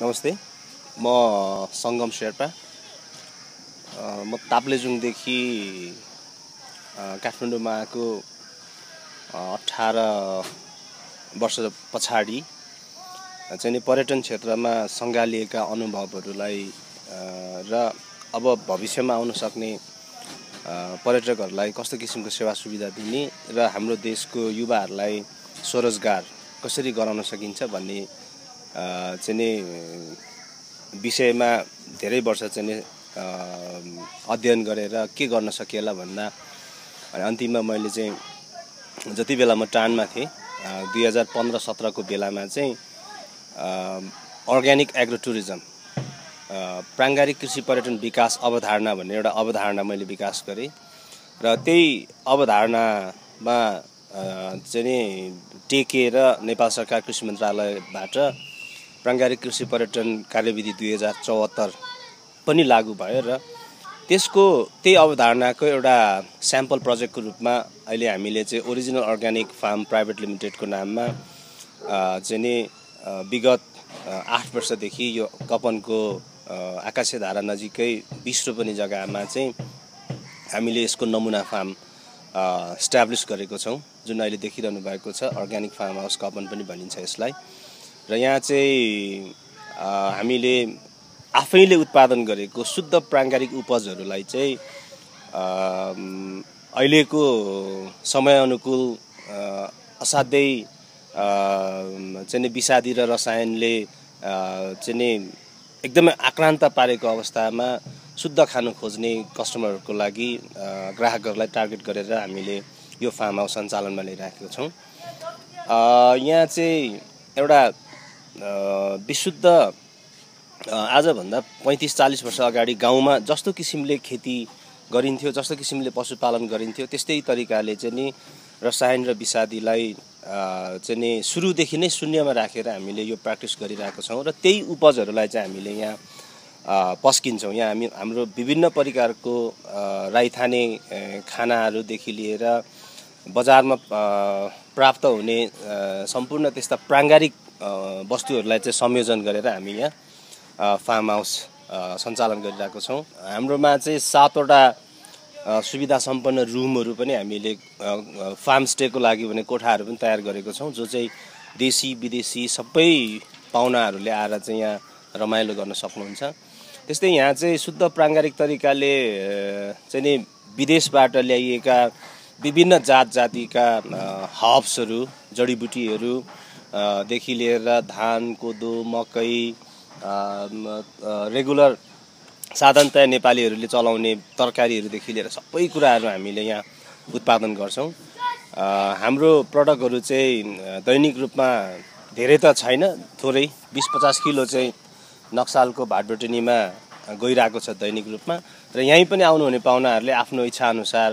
नमस्ते। म सङ्गम शेर्पा। म ताप्लेजुङदेखि काठमाडौँमा आएको अठार वर्ष पछाडि चाहिँ नि पर्यटन क्षेत्रमा सङ्घालिएका अनुभवहरूलाई र अब भविष्यमा आउन सक्ने पर्यटकहरूलाई कस्तो किसिमको सेवा सुविधा दिने र हाम्रो देशको युवाहरूलाई स्वरोजगार कसरी गराउन सकिन्छ भन्ने चाहिँ नि विषयमा धेरै वर्ष चाहिँ नि अध्ययन गरेर के गर्न सकिएला भन्दा अनि अन्तिममा मैले चाहिँ जति बेला म टानमा थिएँ दुई हजार पन्ध्र सत्रको बेलामा चाहिँ अर्ग्यानिक एग्रो टुरिज्म प्राङ्गारिक कृषि पर्यटन विकास अवधारणा भन्ने एउटा अवधारणा मैले विकास गरेँ। र त्यही अवधारणामा चाहिँ नि टेकेर नेपाल सरकार कृषि मन्त्रालयबाट प्राङ्गारिक कृषि पर्यटन कार्यविधि दुई हजार चौहत्तर पनि लागू भयो र त्यसको त्यही अवधारणाको एउटा स्याम्पल प्रोजेक्टको रूपमा अहिले हामीले चाहिँ ओरिजिनल अर्ग्यानिक फार्म प्राइभेट लिमिटेडको नाममा चाहिँ नि विगत आठ वर्षदेखि यो कपनको आकाशे धारा नजिकै बिस रोपनी जग्गामा चाहिँ हामीले यसको नमुना फार्म स्ट्याब्लिस गरेको छौँ जुन अहिले देखिरहनु भएको छ। अर्ग्यानिक फार्म हाउस कपन पनि भनिन्छ यसलाई। र यहाँ चाहिँ हामीले आफैले उत्पादन गरेको शुद्ध प्राङ्गारिक उपजहरूलाई चाहिँ अहिलेको समयअनुकूल असाध्यै चाहिँ विषादी र रसायनले चाहिँ नि एकदमै आक्रान्त पारेको अवस्थामा शुद्ध खानु खोज्ने कस्टमरहरूको लागि ग्राहकहरूलाई टार्गेट गरेर हामीले यो फार्म हाउस सञ्चालनमा ल्याइराखेका छौँ। यहाँ चाहिँ एउटा विशुद्ध आजभन्दा पैँतिस चालिस वर्ष अगाडि गाउँमा जस्तो किसिमले खेती गरिन्थ्यो जस्तो किसिमले पशुपालन गरिन्थ्यो त्यस्तै तरिकाले चाहिँ नि रसायन र विषादीलाई चाहिँ नि सुरुदेखि नै शून्यमा राखेर हामीले यो प्र्याक्टिस गरिरहेको छौँ र त्यही उपजहरूलाई चाहिँ हामीले यहाँ पस्किन्छौँ। यहाँ हामी हाम्रो विभिन्न प्रकारको राइथाने खानाहरूदेखि लिएर बजारमा प्राप्त हुने सम्पूर्ण त्यस्ता प्राङ्गारिक वस्तुहरूलाई चाहिँ संयोजन गरेर हामी यहाँ फार्म हाउस सञ्चालन गरिरहेको छौँ। हाम्रोमा चाहिँ सातवटा सुविधा सम्पन्न रुमहरू पनि हामीले फार्म स्टेको लागि भने कोठाहरू पनि तयार गरेको छौँ जो चाहिँ देशी विदेशी सबै पाहुनाहरूले आएर चाहिँ यहाँ रमाइलो गर्न सक्नुहुन्छ। त्यस्तै यहाँ चाहिँ शुद्ध प्राङ्गारिक तरिकाले चाहिँ नि विदेशबाट ल्याइएका विभिन्न जात जातिका अ, हर्ब्सहरू जडीबुटीहरू देखि लिएर धान कोदो मकै रेगुलर साधारणतया नेपालीहरूले चलाउने तरकारीहरूदेखि लिएर सबै कुराहरू हामीले यहाँ उत्पादन गर्छौँ। हाम्रो प्रडक्टहरू चाहिँ दैनिक रूपमा धेरै त छैन थोरै बिस पचास किलो चाहिँ नक्सालको भाटबटनीमा गइरहेको छ दैनिक रूपमा। र यहीँ पनि आउनुहुने पाहुनाहरूले आफ्नो इच्छाअनुसार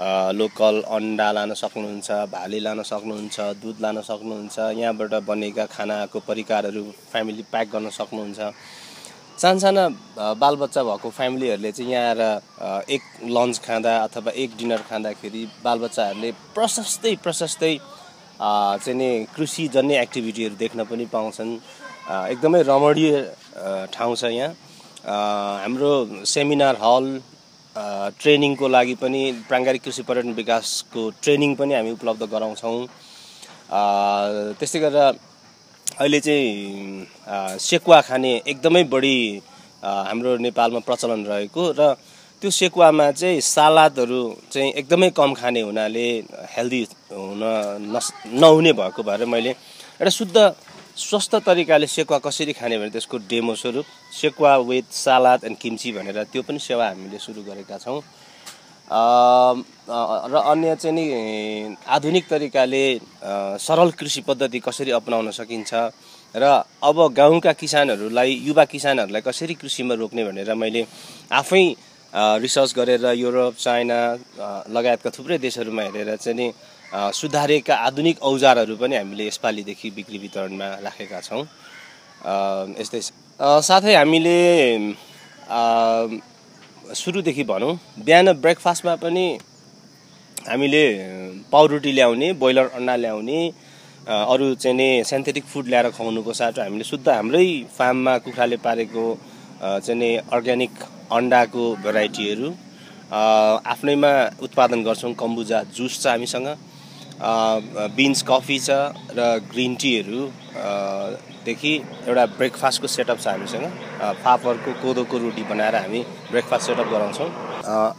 लोकल अन्डा लान सक्नुहुन्छ भाले लान सक्नुहुन्छ दुध लान सक्नुहुन्छ यहाँबाट बनेका खानाको परिकारहरू फ्यामिली प्याक गर्न सक्नुहुन्छ। सानसाना बालबच्चा भएको फ्यामिलीहरूले चाहिँ यहाँ आएर एक लन्च खाँदा अथवा एक डिनर खाँदाखेरि बालबच्चाहरूले प्रशस्तै प्रशस्तै चाहिँ नि कृषिजन्य एक्टिभिटीहरू देख्न पनि पाउँछन्। एकदमै रमणीय ठाउँ छ यहाँ। हाम्रो सेमिनार हल ट्रेनिङको लागि पनि प्राङ्गारिक कृषि पर्यटन विकासको ट्रेनिङ पनि हामी उपलब्ध गराउँछौँ। त्यस्तै गरेर अहिले चाहिँ सेकुवा खाने एकदमै बढी हाम्रो नेपालमा प्रचलन रहेको र त्यो सेकुवामा चाहिँ सलादहरू चाहिँ एकदमै कम खाने हुनाले हेल्दी हुन नस नहुने भएको भएर मैले एउटा शुद्ध स्वस्थ तरिकाले सेकुवा कसरी खाने भने त्यसको डेमो स्वरूप sekuwa with salad and kimchi भनेर त्यो पनि सेवा हामीले सुरु गरेका छौँ। र अन्य चाहिँ नि आधुनिक तरिकाले सरल कृषि पद्धति कसरी अपनाउन सकिन्छ र अब गाउँका किसानहरूलाई युवा किसानहरूलाई कसरी कृषिमा रोक्ने भनेर मैले आफै रिसर्च गरेर युरोप चाइना लगायतका थुप्रै देशहरूमा हेरेर चाहिँ नि सुधारेका आधुनिक औजारहरू पनि हामीले यसपालिदेखि बिक्री वितरणमा राखेका छौँ। यस्तै साथै हामीले सुरुदेखि भनौँ बिहान ब्रेकफास्टमा पनि हामीले पाउरोटी ल्याउने ब्रोइलर अन्डा ल्याउने अरू चाहिँ नि सेन्थेटिक फुड ल्याएर खुवाउनुको साटो हामीले शुद्ध हाम्रै फार्ममा कुखुराले पारेको चाहिँ नि अर्ग्यानिक अन्डाको भेराइटीहरू आफ्नैमा उत्पादन गर्छौँ कम्बुजा जुस छ हामीसँग। बिन्स कफी छ र ग्रिन टीहरू देखि एउटा ब्रेकफास्टको सेटअप छ हामीसँग। फापरको कोदोको रोटी बनाएर हामी ब्रेकफास्ट सेटअप गराउँछौँ।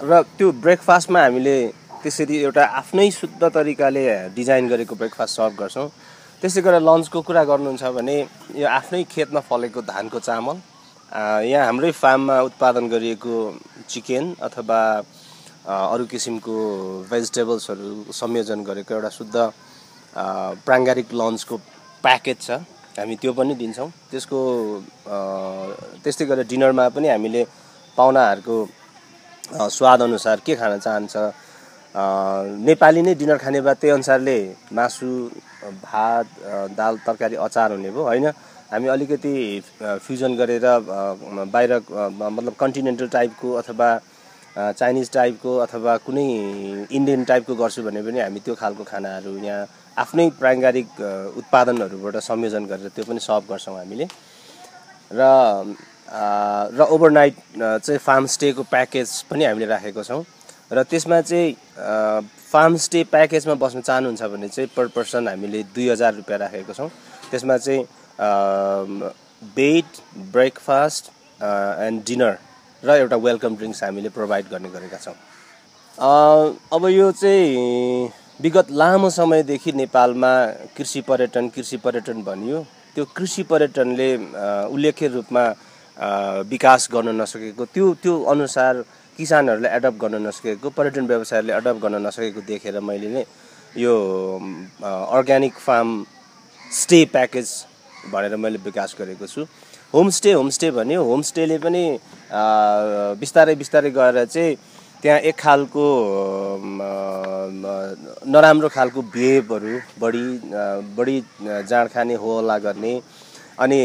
र त्यो ब्रेकफास्टमा हामीले त्यसरी एउटा आफ्नै शुद्ध तरिकाले डिजाइन गरेको ब्रेकफास्ट सर्भ गर्छौँ। त्यसै गरेर लन्चको कुरा गर्नुहुन्छ भने यो आफ्नै खेतमा फलेको धानको चामल यहाँ हाम्रै फार्ममा उत्पादन गरिएको चिकन अथवा अरू किसिमको भेजिटेबल्सहरू संयोजन गरेको एउटा शुद्ध प्राङ्गारिक लन्चको प्याकेज छ हामी त्यो पनि दिन्छौँ। त्यसको त्यस्तै गरेर डिनरमा पनि हामीले पाहुनाहरूको स्वाद अनुसार के खान चाहन्छ नेपाली नै डिनर खाने भए त्यही अनुसारले मासु भात दाल तरकारी अचार हुने भयो होइन? हामी अलिकति फ्युजन गरेर बाहिर मतलब कन्टिनेन्टल टाइपको अथवा चाइनिज टाइपको अथवा कुनै इन्डियन टाइपको गर्छु भने पनि हामी त्यो खालको खानाहरू यहाँ आफ्नै प्राङ्गारिक उत्पादनहरूबाट संयोजन गरेर त्यो पनि सर्भ गर्छौँ हामीले। र र ओभरनाइट चाहिँ फार्म स्टेको प्याकेज पनि हामीले राखेको छौँ। र त्यसमा चाहिँ फार्म स्टे प्याकेजमा बस्न चाहनुहुन्छ भने चाहिँ पर पर्सन हामीले दुई हजार रुपियाँ राखेको छौँ। त्यसमा चाहिँ बेड ब्रेकफास्ट एन्ड डिनर र एउटा वेलकम ड्रिङ्क्स हामीले प्रोभाइड गर्ने गरेका छौँ। अब यो चाहिँ विगत लामो समयदेखि नेपालमा कृषि पर्यटन कृषि पर्यटन भनियो त्यो कृषि पर्यटनले उल्लेख्य रूपमा विकास गर्न नसकेको त्यो त्यो अनुसार किसानहरूले एडप्ट गर्न नसकेको पर्यटन व्यवसायहरूले एडप्ट गर्न नसकेको देखेर मैले नै यो अर्ग्यानिक फार्म स्टे प्याकेज भनेर मैले विकास गरेको छु। होमस्टे होमस्टे भन्यो। होमस्टेले पनि बिस्तारै बिस्तारै गएर चाहिँ त्यहाँ एक खालको नराम्रो खालको बिहेभहरू बढी बढी जाँड खाने होला गर्ने। अनि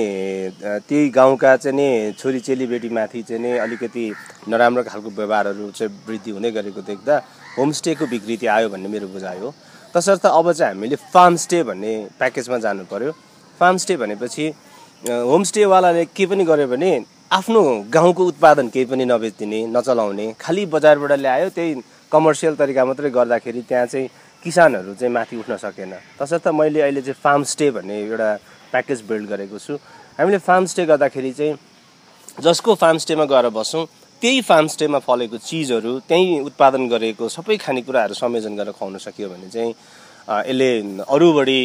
त्यही गाउँका चाहिँ नि छोरी चेलीबेटीमाथि चाहिँ नि अलिकति नराम्रो खालको व्यवहारहरू चाहिँ वृद्धि हुँदै गरेको देख्दा होमस्टेको विकृति आयो भन्ने मेरो बुझाइ हो। तसर्थ अब चाहिँ हामीले फार्म स्टे भन्ने प्याकेजमा जानु पऱ्यो फार्म स्टे भनेपछि होमस्टेवालाले के पनि गर्यो भने आफ्नो गाउँको उत्पादन केही पनि नबेचिदिने नचलाउने खालि बजारबाट ल्यायो त्यही कमर्सियल तरिका मात्रै गर्दाखेरि त्यहाँ चाहिँ किसानहरू चाहिँ माथि उठ्न सकेन। तसर्थ मैले अहिले चाहिँ फार्म स्टे भन्ने एउटा प्याकेज बिल्ड गरेको छु। हामीले फार्म स्टे गर्दाखेरि चाहिँ जसको फार्म स्टेमा गएर बसौँ त्यही फार्म स्टेमा फलेको चिजहरू त्यहीँ उत्पादन गरेको सबै खानेकुराहरू संयोजन गरेर खुवाउन सकियो भने चाहिँ यसले अरू बढी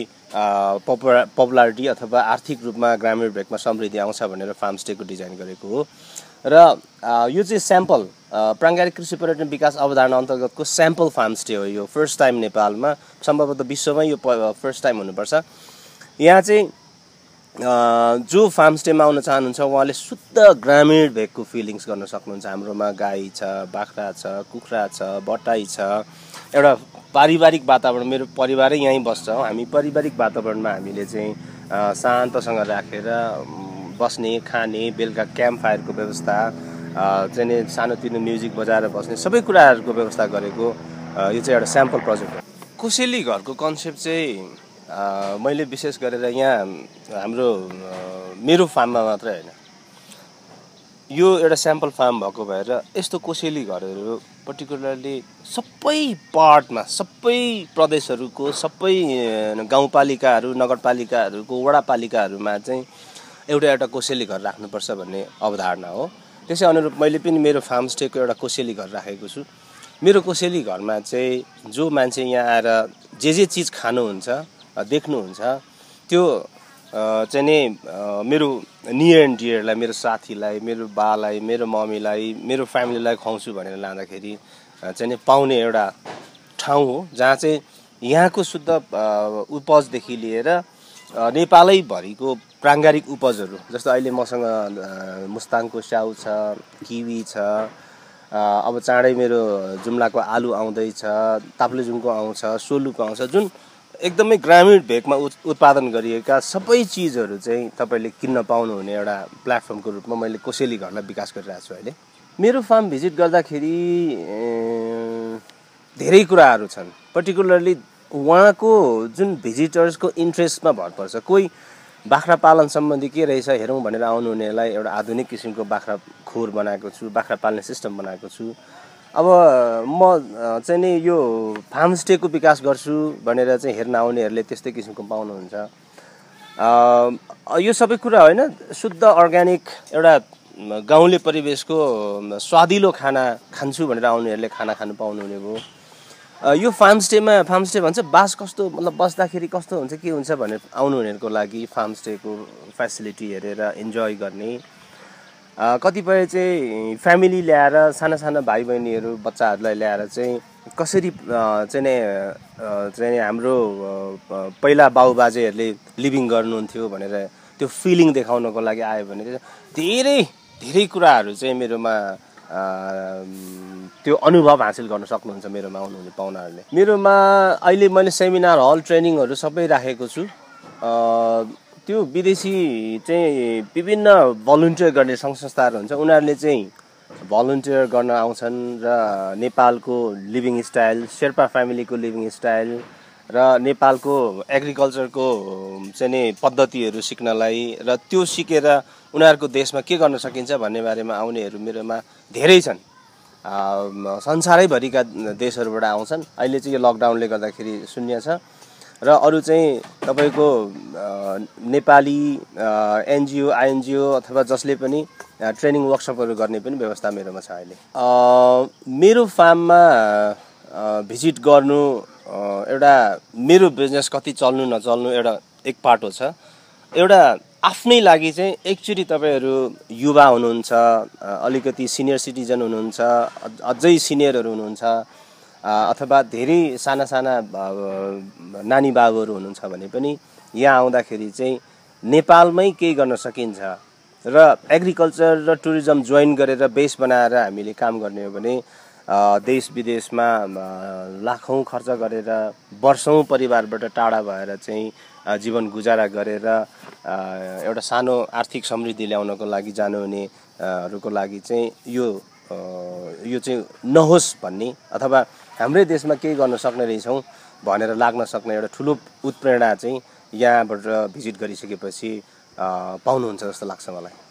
पपुला पपुलारिटी अथवा आर्थिक रूपमा ग्रामीण भेगमा समृद्धि आउँछ भनेर फार्म स्टेको डिजाइन गरेको हो। र यो चाहिँ स्याम्पल प्राङ्गारिक कृषि पर्यटन विकास अवधारणा अन्तर्गतको स्याम्पल फार्म स्टे हो यो फर्स्ट टाइम नेपालमा। सम्भवतः विश्वमै यो फर्स्ट टाइम हुनुपर्छ। यहाँ चाहिँ जो फार्म स्टेमा आउन चाहनुहुन्छ उहाँले शुद्ध ग्रामीण भेगको फिलिङ्स गर्न सक्नुहुन्छ। हाम्रोमा गाई छ बाख्रा छ कुखुरा छ बटाई छ। एउटा पारिवारिक वातावरण मेरो परिवारै यहीँ बस्छ हामी पारिवारिक वातावरणमा हामीले चाहिँ शान्तसँग राखेर बस्ने खाने बेलुका क्याम्प फायरको व्यवस्था चाहिँ सानोतिनो म्युजिक बजाएर बस्ने सबै कुराहरूको व्यवस्था गरेको यो चाहिँ एउटा स्याम्पल प्रोजेक्ट हो। कोसेली घरको कन्सेप्ट चाहिँ मैले विशेष गरेर यहाँ हाम्रो मेरो फार्ममा मात्रै होइन। यो एउटा स्याम्पल फार्म भएको भएर यस्तो कोसेली घरहरू पर्टिकुलरली सबै पार्टमा सबै प्रदेशहरूको सबै गाउँपालिकाहरू नगरपालिकाहरूको वडापालिकाहरूमा चाहिँ एउटा एउटा कोसेली घर राख्नुपर्छ भन्ने अवधारणा हो। त्यसै अनुरूप मैले पनि मेरो फार्म स्टेको एउटा कोसेली घर राखेको छु। मेरो कोसेली घरमा चाहिँ जो मान्छे यहाँ आएर जे जे चिज खानुहुन्छ देख्नुहुन्छ त्यो चाहिँ नि मेरो नियर एन्ड डियरलाई मेरो साथीलाई मेरो बालाई मेरो मम्मीलाई मेरो फ्यामिलीलाई खुवाउँछु भनेर लाँदाखेरि चाहिँ नि पाउने एउटा ठाउँ हो जहाँ चाहिँ यहाँको शुद्ध उपजदेखि लिएर नेपालैभरिको प्राङ्गारिक उपजहरू जस्तो अहिले मसँग मुस्ताङको स्याउ छ किवी छ अब चाँडै मेरो जुम्लाको आलु आउँदैछ ताप्लेजुङको आउँछ सोलुको आउँछ जुन एकदमै ग्रामीण भेगमा उत्पादन गरिएका सबै चिजहरू चाहिँ तपाईँले किन्न पाउनुहुने एउटा प्लेटफर्मको रूपमा मैले कोसेली घरलाई विकास गरिरहेको छु अहिले। मेरो फार्म भिजिट गर्दाखेरि धेरै कुराहरू छन्। पर्टिकुलरली उहाँको जुन भिजिटर्सको इन्ट्रेस्टमा भर पर्छ। कोही बाख्रा पालन सम्बन्धी के रहेछ हेरौँ भनेर आउनुहुनेलाई एउटा आधुनिक किसिमको बाख्रा खोर बनाएको छु बाख्रा पाल्ने सिस्टम बनाएको छु। अब म चाहिँ नि यो फार्म स्टेको विकास गर्छु भनेर चाहिँ हेर्न आउनेहरूले त्यस्तै किसिमको पाउनुहुन्छ। यो सबै कुरा होइन शुद्ध अर्ग्यानिक एउटा गाउँले परिवेशको स्वादिलो खाना खान्छु भनेर आउनेहरूले खाना खानु पाउनुहुने भयो। यो फार्म स्टेमा फार्म स्टे भन्छ बास कस्तो मतलब बस्दाखेरि कस्तो हुन्छ के हुन्छ भनेर आउनुहुनेहरूको लागि फार्म स्टेको फेसिलिटी हेरेर इन्जोय गर्ने। कतिपय चाहिँ फ्यामिली ल्याएर साना साना भाइ बहिनीहरू बच्चाहरूलाई ल्याएर चाहिँ कसरी चाहिँ नै चाहिँ हाम्रो पहिला बाबुबाजेहरूले लिभिङ गर्नुहुन्थ्यो भनेर त्यो फिलिङ देखाउनको लागि आयो भने धेरै धेरै कुराहरू चाहिँ मेरोमा त्यो अनुभव हासिल गर्न सक्नुहुन्छ मेरोमा आउनुहुने पाहुनाहरूले। मेरोमा अहिले मैले सेमिनार हल ट्रेनिङहरू सबै राखेको छु। त्यो विदेशी चाहिँ विभिन्न भलुन्टियर गर्ने सङ्घ संस्थाहरू हुन्छ। उनीहरूले चाहिँ भलुन्टियर गर्न आउँछन् र नेपालको लिभिङ स्टाइल शेर्पा फ्यामिलीको लिभिङ स्टाइल र नेपालको एग्रिकल्चरको चाहिँ नि पद्धतिहरू सिक्नलाई र त्यो सिकेर उनीहरूको देशमा के गर्न सकिन्छ भन्ने बारेमा आउनेहरू मेरोमा धेरै छन्। संसारैभरिका देशहरूबाट आउँछन्। अहिले चाहिँ यो लकडाउनले गर्दाखेरि शून्य छ। र अरू चाहिँ तपाईँको नेपाली एनजिओ आइएनजिओ अथवा जसले पनि ट्रेनिङ वर्कसपहरू गर्ने पनि व्यवस्था मेरोमा छ अहिले। मेरो फार्ममा भिजिट गर्नु एउटा मेरो बिजनेस कति चल्नु नचल्नु एउटा एक पाटो छ। एउटा आफ्नै लागि चाहिँ एकचोटि तपाईँहरू युवा हुनुहुन्छ अलिकति सिनियर सिटिजन हुनुहुन्छ अझै सिनियरहरू हुनुहुन्छ अथवा धेरै साना साना नानी बाबुहरू हुनुहुन्छ भने पनि यहाँ आउँदाखेरि चाहिँ नेपालमै केही गर्न सकिन्छ। र एग्रिकल्चर र टुरिज्म जोइन गरेर बेस बनाएर हामीले काम गर्ने हो भने देश विदेशमा लाखौँ खर्च गरेर वर्षौँ परिवारबाट टाढा भएर चाहिँ जीवन गुजारा गरेर एउटा सानो आर्थिक समृद्धि ल्याउनको लागि जानुहुनेहरूको लागि चाहिँ यो यो चाहिँ नहोस् भन्ने अथवा हाम्रै देशमा केही गर्न सक्ने रहेछौँ भनेर लाग्न सक्ने एउटा ठुलो उत्प्रेरणा चाहिँ यहाँबाट भिजिट गरिसकेपछि पाउनुहुन्छ जस्तो लाग्छ मलाई।